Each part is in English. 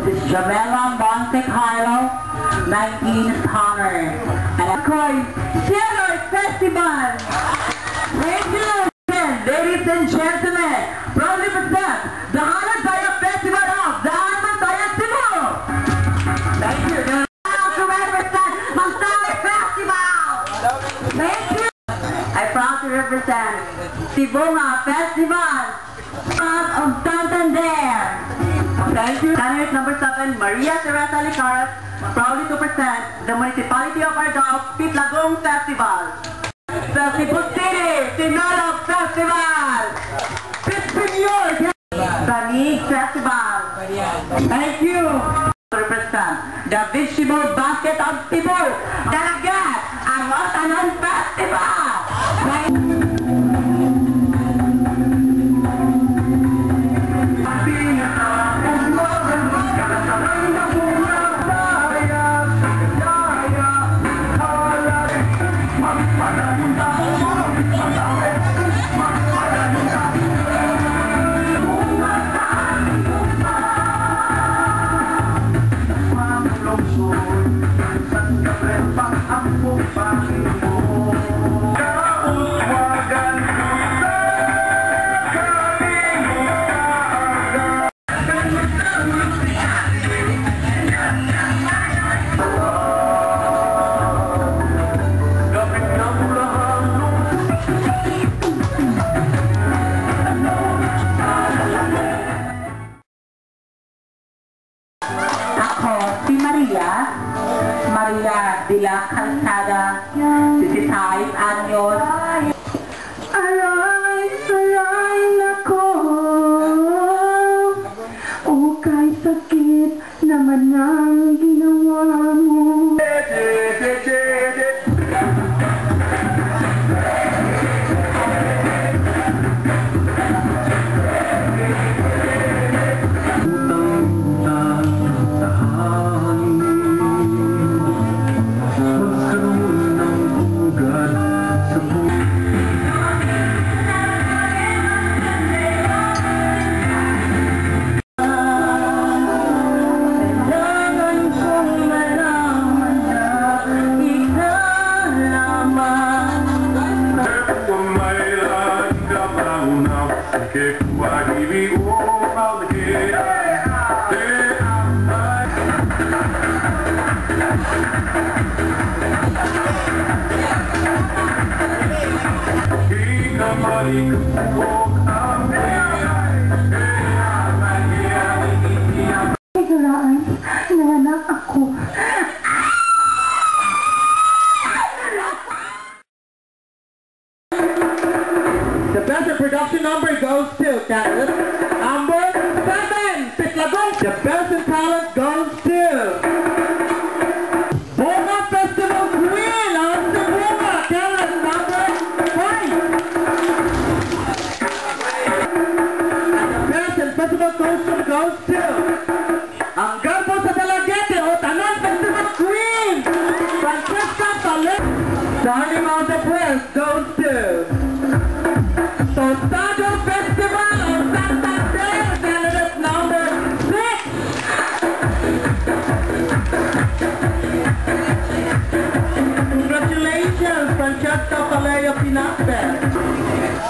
This is Jamela Monte Carlo, 19 Connor. And Koy Taylor Festival. Thank you. Ladies and gentlemen, proudly present the Hanad Daya Festival of the Daya Cebu. Thank you. Festival. Thank you. I proud to represent Sibunga Festival Maria Teresa Licaras, proudly to present the Municipality of Argao Pitlagong Festival. The Cebu City Sinulog Festival. 15 years. Tanig Festival. Thank you. To represent the Vegetable Basket of Cebu. Maria, de la Calzada, 65 anyos. Aray, aray nako, o kay sakit naman ang Nagaraan,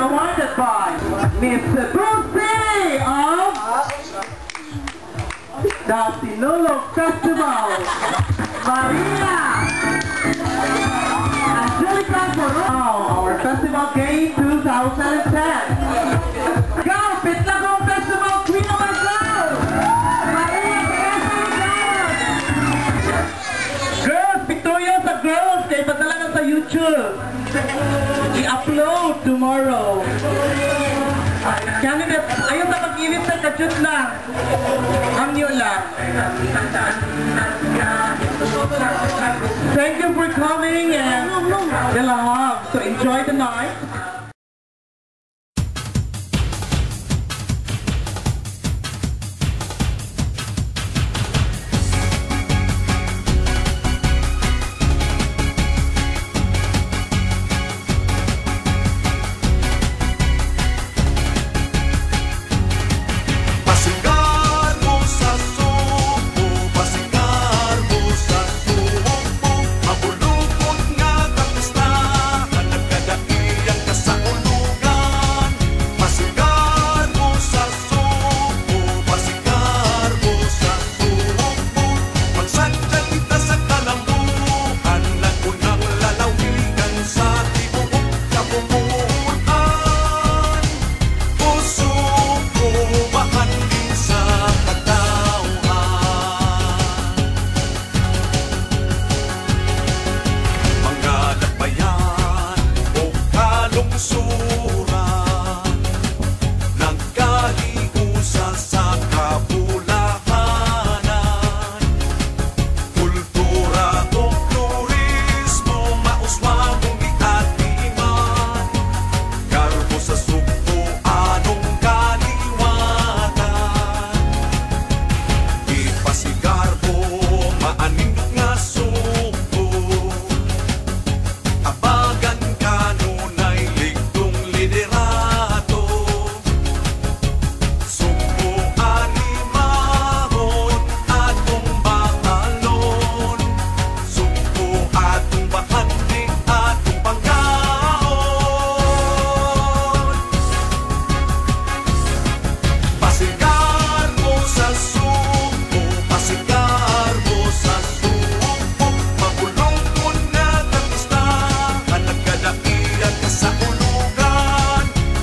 be awarded by Mr. Bruce City of the Sinulog Festival. Maria Angelica Corral, our festival game YouTube. I-upload tomorrow. Candidate, ayaw sa pag-init sa kachut lang. Ang niyo lang. Thank you for coming and Galahab. So enjoy the night.